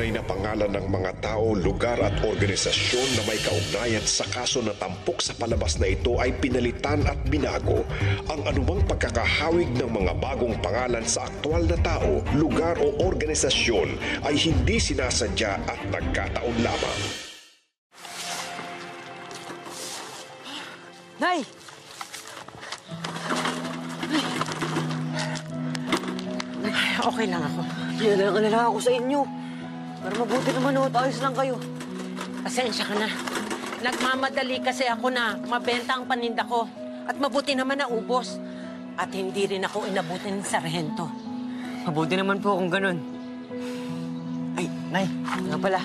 tunay na pangalan ng mga tao, lugar at organisasyon na may kaugnayan sa kaso na tampok sa palabas na ito ay pinalitan at binago. Ang anumang pagkakahawig ng mga bagong pangalan sa aktwal na tao, lugar o organisasyon ay hindi sinasadya at nagkataon lamang. Nay! Okay lang ako. Pinadala ka na lang ako sa inyo. Pero mabuti naman o, ayos lang kayo. Pasensya ka na. Nagmamadali kasi ako na mabenta ang paninda ko. At mabuti naman na ubos. At hindi rin ako inabutin ng sarhento. Mabuti naman po kung ganun. Ay, Nay, nga pala.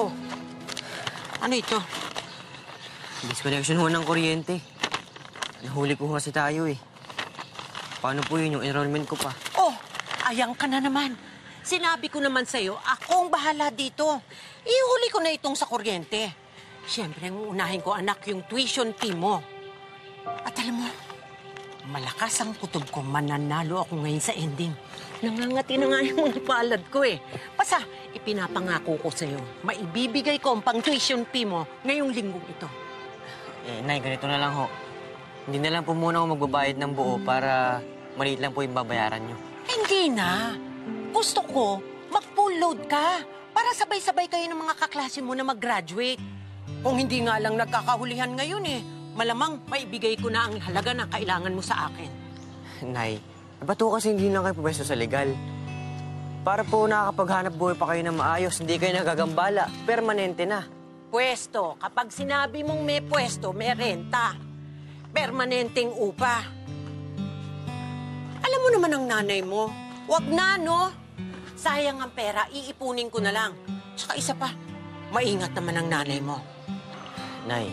Oh, ano ito? Disconnection ho ng kuryente. Nahuli ko kasi tayo eh. Paano po yun yung enrollment ko pa? Oh, ayang ka na naman. Sinabi ko naman sa'yo, akong bahala dito. Ihuli ko na itong sa kuryente. Siyempre, ang unahin ko, anak, yung tuition fee mo. At alam mo, malakas ang kutob ko. Mananalo ako ngayon sa ending. Nangangati na nga yung mga palad ko eh. Basta, ipinapangako ko sa'yo, maibibigay ko ang pang tuition fee mo ngayong linggong ito. Eh, Nay, ganito na lang ho. Hindi na lang po muna ako magbabayad ng buo para maliit lang po yung babayaran nyo. Hindi na. Gusto ko, mag-full load ka para sabay-sabay kayo ng mga kaklase mo na mag-graduate. Kung hindi nga lang nagkakahulihan ngayon eh, malamang maibigay ko na ang halaga na kailangan mo sa akin. Nay, ba't ho kasi hindi lang kayo pwesto sa legal? Para po nakakapaghanap buhay pa kayo ng maayos, hindi kayo nagagambala, permanente na. Pwesto, kapag sinabi mong may pwesto, may renta. Permanenteng upa. Alam mo naman ang nanay mo. Huwag na, no? Sayang ang pera, iipunin ko na lang. Tsaka isa pa, maingat naman ang nanay mo. Nay,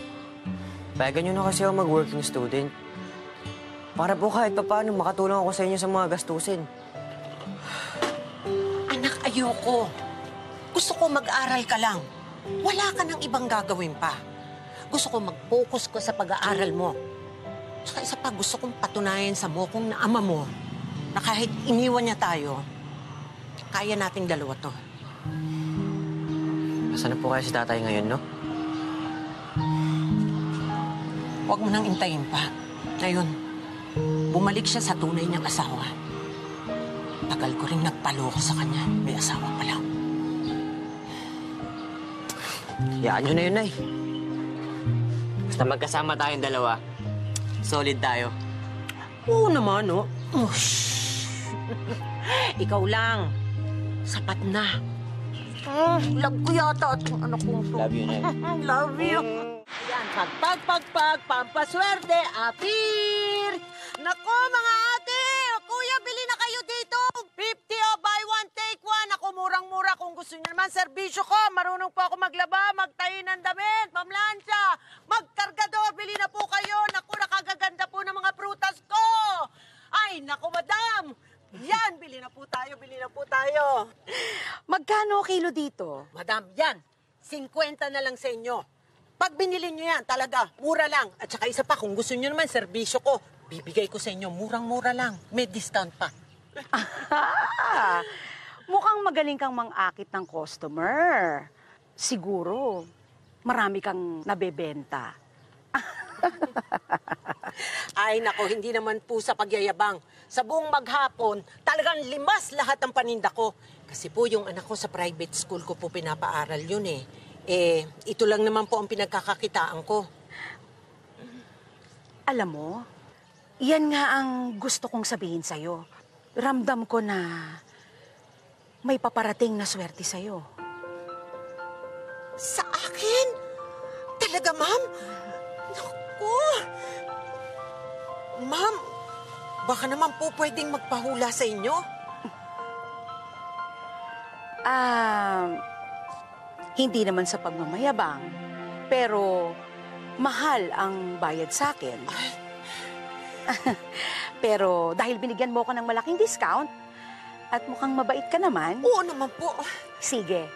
payagan nyo na kasi ako mag-working student. Para po kahit paano makatulong ako sa inyo sa mga gastusin. Anak, ayoko. Gusto ko mag-aral ka lang. Wala ka nang ibang gagawin pa. Gusto ko mag-focus ko sa pag-aaral mo. Tsaka isa pa, gusto kong patunayan sa mo kung na ama mo na kahit iniwan niya tayo, kaya nating dalawa to. Nasaan na po kaya si tatay ngayon, no? Huwag mo nang intayin pa. Ngayon, bumalik siya sa tunay niyang asawa. Tagal ko rin nagpaloko sa kanya. May asawa pa lang. Hayaan nyo na yun, Nay. Basta magkasama tayong dalawa, solid tayo. Oo naman, no? Ush. Ikaw lang. Sapat na. Mm, love ko yata itong anak kong to. Love you, Nay. love you. Yan, pagpag, pagpag, pampaswerte, apir! Nako, mga ate! Kuya, bili na kayo dito! 50 o buy one, take one! Ako, murang-mura. Kung gusto niyo naman, serbisyo ko. Marunong po ako maglaba, magtayo ng damit, pamlansya, magkargador. Bili na po kayo. Naku, nakagaganda po ng mga prutas ko. Ay, naku, madam! Yan, bili na po tayo, bili na po tayo. Magkano kilo dito? Madam, yan. 50 na lang sa inyo. Pag binili nyo yan, talaga, mura lang. At saka isa pa, kung gusto nyo naman, serbisyo ko, bibigay ko sa inyo, murang-mura lang. May discount pa. Ah, mukhang magaling kang mang-akit ng customer. Siguro, marami kang nabebenta. Ay, nako, hindi naman po sa pagyayabang. Sa buong maghapon, talagang limas lahat ng paninda ko. Kasi po, yung anak ko sa private school ko po pinapaaral yun eh. Eh, ito lang naman po ang pinagkakakitaan ko. Alam mo, yan nga ang gusto kong sabihin sa'yo. Ramdam ko na may paparating na swerte sa'yo. Sa akin? Talaga, ma'am? Naku! Ma'am, baka naman po pwedeng magpahula sa inyo? Ah, hindi naman sa pagmamayabang, pero mahal ang bayad sa akin. pero dahil binigyan mo ko ng malaking discount at mukhang mabait ka naman, Oo naman po. sige,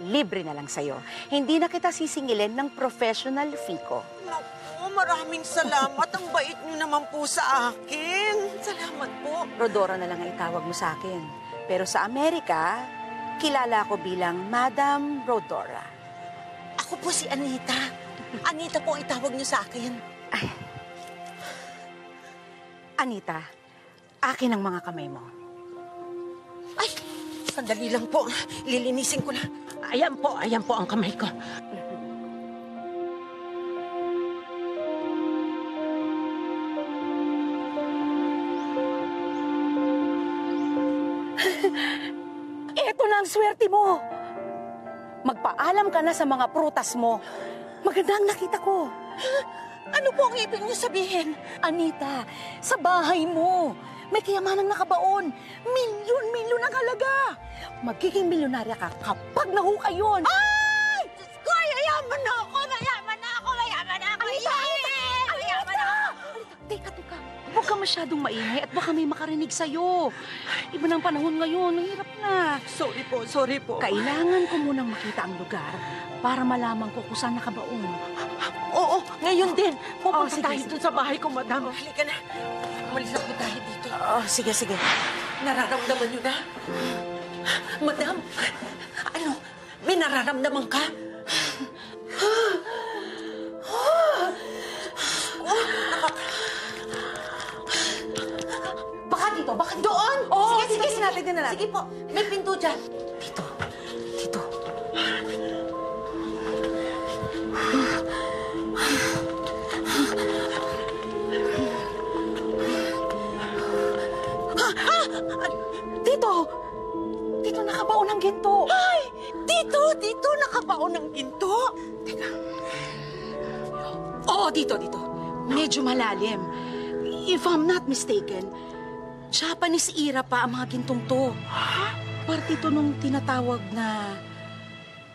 libre na lang sa'yo. Hindi na kita sisingilin ng professional fee ko. Naku, maraming salamat. Ang bait niyo naman po sa akin. Salamat po. Rodora na lang ang itawag mo sa akin. Pero sa Amerika, kilala ko bilang Madam Rodora. Ako po si Anita. Anita po ang itawag niyo sa akin. Anita, akin ang mga kamay mo. Ay, sandali lang po. Lilinisin ko na. Ayan po, ayan po ang kamay ko. Swerte mo. Magpaalam ka na sa mga prutas mo. Maganda ang nakita ko. Ano po ang ibig niyo sabihin? Anita, sa bahay mo, may kayamanang nakabaon. Milyon-milyon ang halaga. Magiging milyonarya ka kapag nahukay yun. Ay! Diyos ko, yayaman na ako! Huwag ka masyadong maingay at baka may makarinig sa'yo. Iba ng panahon ngayon, mahirap na. Sorry po, sorry po. Kailangan ko munang makita ang lugar para malaman ko kung saan nakabaon. Oo, ngayon din. Pupunta Oh, sige, tayo sige. dun sa bahay ko, madam. Halika na. Umalis na po tayo dito. Oh, sige, sige. Nararamdaman niyo na? Madam, ano? May nararamdaman ka? Dito, baka dito. Doon! Oo, sige, sige, sige, natin din na natin. Sige po, may pinto dyan. Dito, dito. Dito! Dito nakabaon ang ginto. Ay! Dito! Dito nakabaon ng ginto! Oo, dito, dito. Medyo malalim. If I'm not mistaken, Japanese era pa ang mga gintong to. Parte ito nung tinatawag na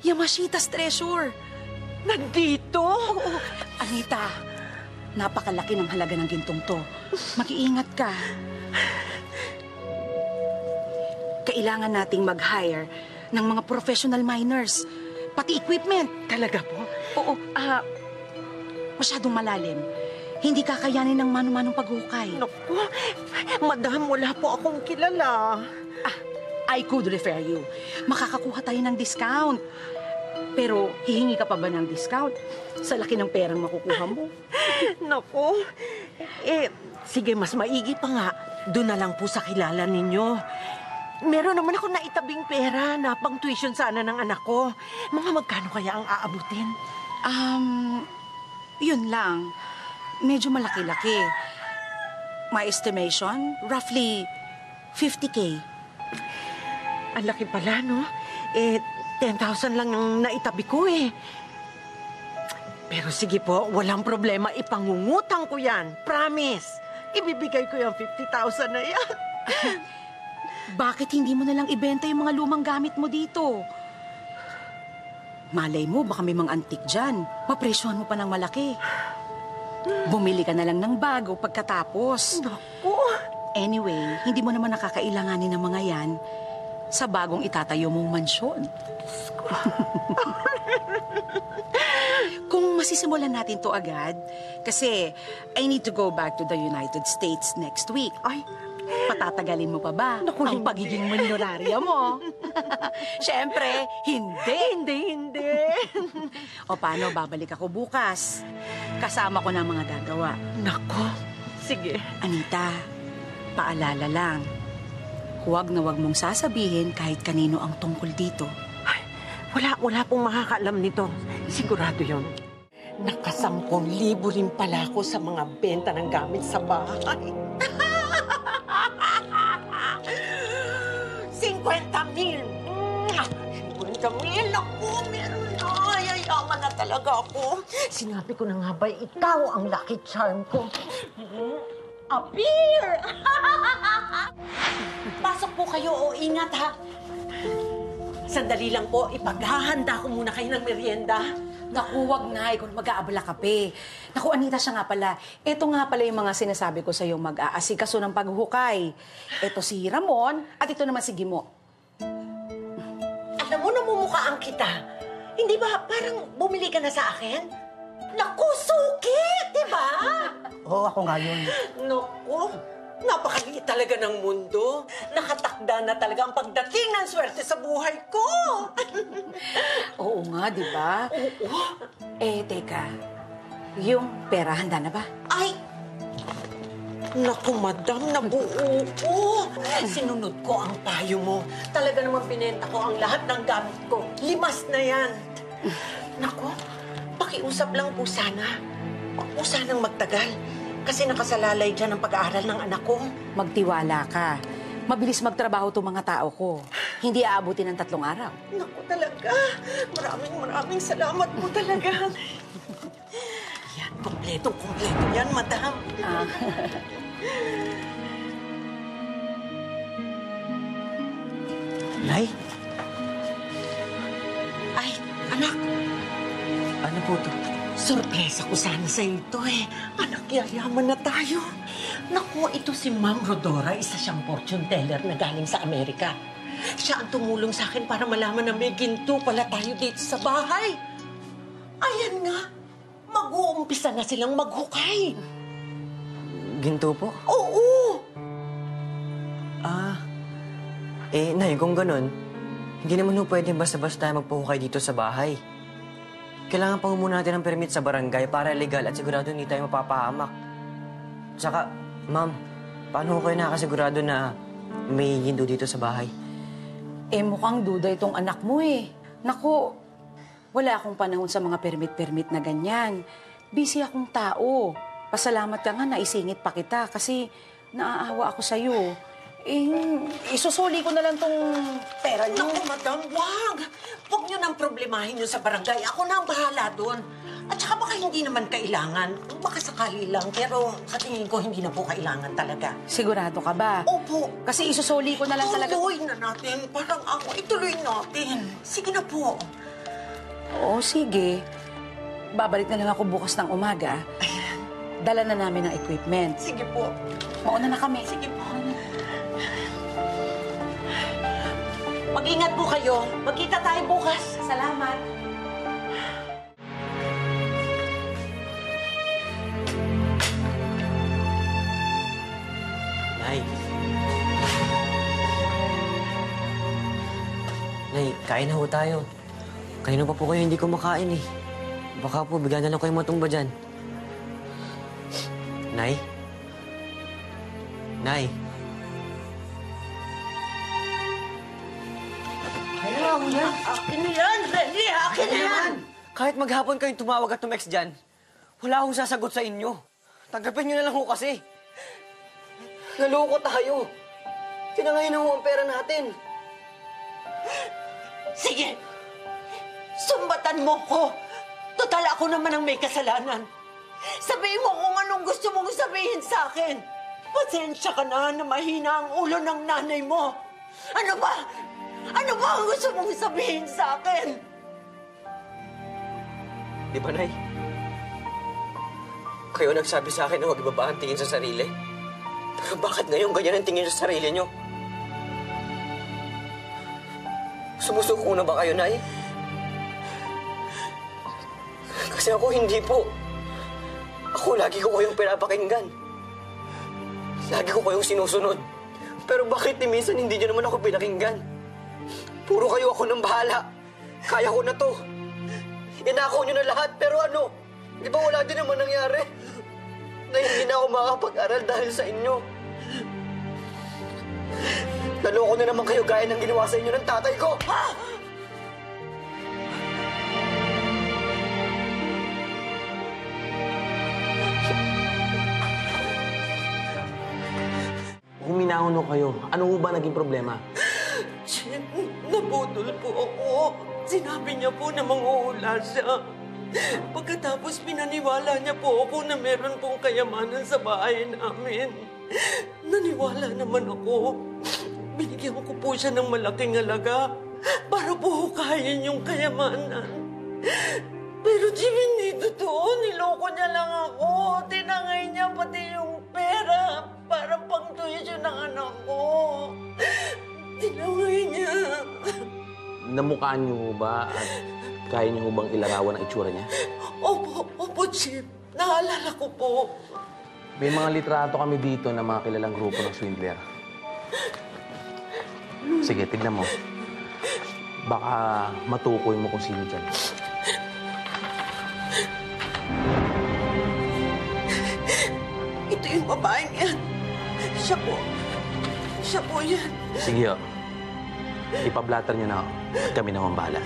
Yamashita's Treasure. Nandito? Oo, Anita, napakalaki ng halaga ng gintong to. Mag-iingat ka. Kailangan nating mag-hire ng mga professional miners, pati equipment. Talaga po? Oo, ah, masyadong malalim. Hindi kakayanin ng mano-manong paghukay. Naku, madam, wala po akong kilala. Ah, I could refer you. Makakakuha tayo ng discount. Pero hihingi ka pa ba ng discount? Sa laki ng perang makukuha mo. Naku, eh, sige, mas maigi pa nga. Doon na lang po sa kilala ninyo. Meron naman ako naitabing pera na pang tuition sana ng anak ko. Mga magkano kaya ang aabutin? Um, yun lang. Medyo malaki-laki. My estimation, roughly 50K. Ang laki pala, no? Eh, 10,000 lang ang naitabi ko eh. Pero sige po, walang problema. Ipangungutang ko yan. Promise. Ibibigay ko yung 50,000 na yan. Bakit hindi mo nalang ibenta yung mga lumang gamit mo dito? Malay mo, baka may mga antik dyan. Mapresyohan mo pa ng malaki. Bumili ka na lang ng bago pagkatapos. Naku. Anyway, hindi mo naman nakakailanganin ng mga yan sa bagong itatayo mong mansyon. Kung masisimulan natin to agad, kasi I need to go back to the United States next week. Ay, Patatagalin mo pa ba Naku, ang hindi. pagiging milyonarya mo? Siyempre, hindi. hindi, hindi. O paano, babalik ako bukas. Kasama ko na ang mga gagawa. Nako. Sige. Anita, paalala lang. Huwag na huwag mong sasabihin kahit kanino ang tungkol dito. Ay, wala, wala pong makakaalam nito. Sigurado yon. Nakasampung libo rin pala ako sa mga benta ng gamit sa bahay. 50 mil! Mwah! 50 mil! Naku, meron na! Yayaman na talaga ako. Sinabi ko na nga ba, ikaw ang lucky charm ko. Appear! Pasok po kayo o ingat ha. Sandali lang po, ipaghahanda ko muna kayo ng merienda. Naku, wag na. Ikaw mag-aabala ka pa eh. Naku, Anita, siya nga pala. Ito nga pala yung mga sinasabi ko sa'yo mag-aasikaso ng paghuhukay. Ito si Ramon at ito naman si Gimo. Namumukhaan kita. Hindi ba parang bumili ka na sa akin? Naku, suki! Di ba? Oo, ako nga yun. Naku, Napakaliit talaga ng mundo. Nakatakda na talaga ang pagdating ng swerte sa buhay ko. Oo nga, di ba? Oo. Eh, teka. Yung pera, handa na ba? Ay! Naku, madam, nabuo ko. Sinunod ko ang payo mo. Talaga naman pinenta ko ang lahat ng gamit ko. Limas na yan. Naku, pakiusap lang po sana. Huwag po sanang magtagal. Kasi nakasalalay dyan ang pag-aaral ng anak ko. Magtiwala ka. Mabilis magtrabaho tong mga tao ko. Hindi aabutin ng tatlong araw. Naku talaga. Maraming maraming salamat po talaga. yan, kompletong kompleto yan, madam. Ah, Nay, Ay, anak, ano po to? sorpresa ko sana sa ito eh. Anak, yayaman na tayo. Naku, ito si Ma'am Rodora, isa siyang fortune teller na galing sa Amerika. Siya ang tumulong sa akin para malaman na may ginto pala tayo dito sa bahay. Ayan nga, mag-uumpisa na silang maghukay. Ginto po? Oo! Ah, eh, Nay, kung ganun, hindi naman ho pwede basta-basta tayo magpuhukay dito sa bahay. Kailangan pa muna natin ng permit sa barangay para legal at sigurado hindi tayo mapapahamak. Tsaka, ma'am, paano ho kayo nakasigurado na may ginto dito sa bahay? eh, mukhang duda itong anak mo eh. Naku, wala akong panahon sa mga permit-permit na ganyan. Busy akong tao. Pasalamat ka nga na isingit pa kita kasi naaawa ako sa'yo. Eh, isusuli ko na lang tong pera niyo. Naku, madam, wag! Huwag niyo nang problemahin yun sa barangay. Ako na ang bahala doon. At saka baka hindi naman kailangan. Baka sakali lang. Pero sa tingin ko, hindi na po kailangan talaga. Sigurado ka ba? Opo. Kasi isusuli ko na lang talaga. Tuloy na natin. Parang ako, ituloy natin. Sige na po. Oo, sige. Babalik na lang ako bukas ng umaga. Dala na namin ang equipment. Sige po. Mauna na kami. Sige po. Mag-ingat po kayo. Magkita tayo bukas. Salamat. Nay. Nay, kain na ho tayo. Kanino pa po kayo hindi kumakain eh. Baka po bigla na lang kayo matumba dyan. Nay? Nay? Ayaw na. Akin na yan, Renny. Akin na yan. Kahit maghapon kayong tumawag at tumex dyan, wala akong sasagot sa inyo. Tanggapin nyo na lang ho kasi. Naloko tayo. Tinangay na ho ang pera natin. Sige. Sumbatan mo ko. Total ako naman ang may kasalanan. Sabihin mo kung anong gusto mong sabihin sa akin. Pasensya ka na na mahina ang ulo ng nanay mo. Ano ba? Ano ba ang gusto mong sabihin sa akin? Di ba, Nay? Kayo nagsabi sa akin na huwag ibaba ang tingin sa sarili. Pero bakit ngayon ganyan ang tingin sa sarili nyo? Sumusuko na ba kayo, Nay? Kasi ako hindi po. Ako lagi ko kayong pinapakinggan. Lagi ko kayong sinusunod. Pero bakit ni minsan hindi nyo naman ako pinakinggan? Puro kayo ako ng bahala. Kaya ko na to. Inako nyo na lahat, pero ano? Di ba wala din naman nangyari? Na hindi na ako makakapag-aral dahil sa inyo. Naloko na naman kayo gaya ng ginawa sa inyo ng tatay ko. Huminahon ho kayo. Ano ho ba naging problema? Chen, nabudol po ako. Sinabi niya po na manghuhula siya. Pagkatapos pinaniwala niya po ako na meron pong kayamanan sa bahay namin. Naniwala naman ako. Binigyan ko po siya ng malaking halaga para po hukayin yung kayamanan. Pero Jim, hindi totoo. Niloko niya lang ako. Tinangay niya pati yung pera para pang tuition ng anak ko. Tinangay niya. Namukhaan niyo ba at kaya niyo bang ilarawan ang itsura niya? Opo, opo, Chip. Naalala ko po. May mga litrato kami dito ng mga kilalang grupo ng swindler. Sige, tignan mo. Baka matukoy mo kung sino dyan. Ito yung babaeng. Siya po. Siya po yan. Sige, oh. Ipablatter niyo na ako. Kami na bahala.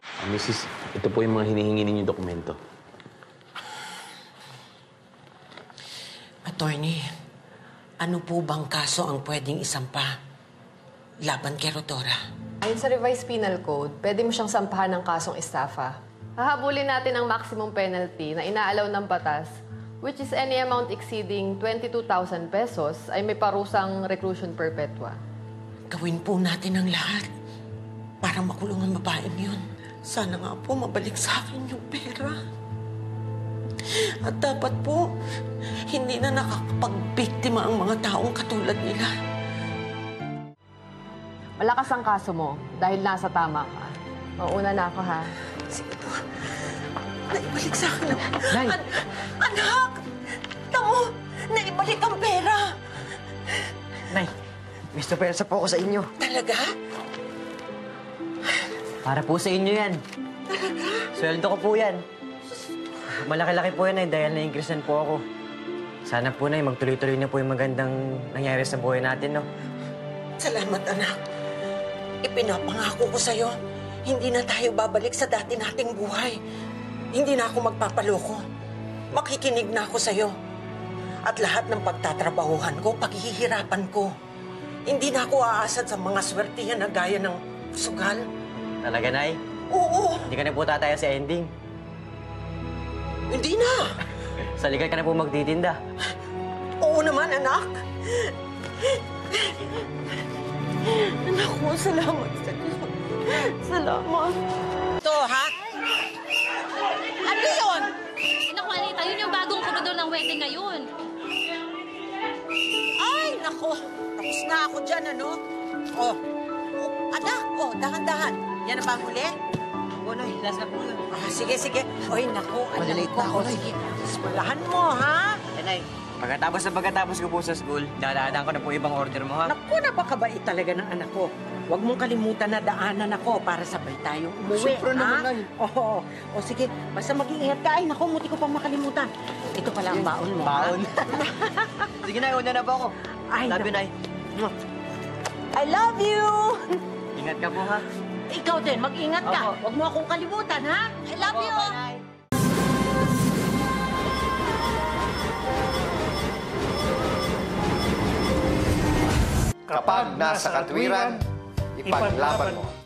Ah, Mrs., ito po yung mga hinihingi ninyong dokumento. Attorney, ano po bang kaso ang pwedeng isampa laban kay Rodora? Ayon sa revised penal code, pwede mo siyang sampahan ng kasong estafa. Hahabulin natin ang maximum penalty na inaalaw ng batas, which is any amount exceeding 22,000 pesos ay may parusang reclusion perpetua. Gawin po natin ang lahat para makulong ang babaeng yun. Sana nga po mabalik sa akin yung pera. At dapat po, hindi na nakakapagbiktima ang mga taong katulad nila. Malakas ang kaso mo dahil nasa tama ka. Mauna na ako ha. Sige po. Naibalik sa akin. Nay! An- anak! Tamo! Naibalik ang pera! Nay, may supersa po ako sa inyo. Talaga? Para po sa inyo yan. Sweldo ko po yan. Malaki-laki po yan, Nay, dahil na-increasean po ako. Sana po, Nay, magtuloy-tuloy na po yung magandang nangyari sa buhay natin, no? Salamat, anak. Ipinapangako ko sa'yo, hindi na tayo babalik sa dati nating buhay. Hindi na ako magpapaloko. Makikinig na ako sa'yo. At lahat ng pagtatrabahuhan ko, paghihirapan ko. Hindi na ako aasad sa mga swertihan na gaya ng sugal. Talaga, Nay? Oo, Hindi ka na po tataya sa ending. hindi na. Sa ka na po magtitinda. Oo naman, anak. Anak ko, salamat sa Diyos. Salamat. Wedding ngayon. Ay, nako. Tapos na ako dyan, ano? Oh. oh anak, oh, dahan-dahan. Yan ang panguli? Oo, Nay. Last na po yun. Ah, sige, sige. Oy, nako, ko. na ako, sige. Eskwelahan mo, ha? Nay, pagkatapos na pagkatapos ko po sa school, dadaan ko na po ibang order mo, ha? Naku, napakabait talaga ng anak ko. Huwag mong kalimutan na daanan ako para sabay tayong umuwi. Siyempre ha? naman, Nay. Oo. O sige, basta mag-iingat ka. Ay, naku, muti ko pang makalimutan. Ito pala ang baon mo. ha? Baon. Sige, Nay. Una na po ako. Ay, Love you. Nay. I love you! Ingat ka po, ha? Ikaw din, mag-ingat ka. Opo. Huwag mo akong kalimutan, ha? I love you! Bye, Kapag nasa katwiran, ipaglaban mo.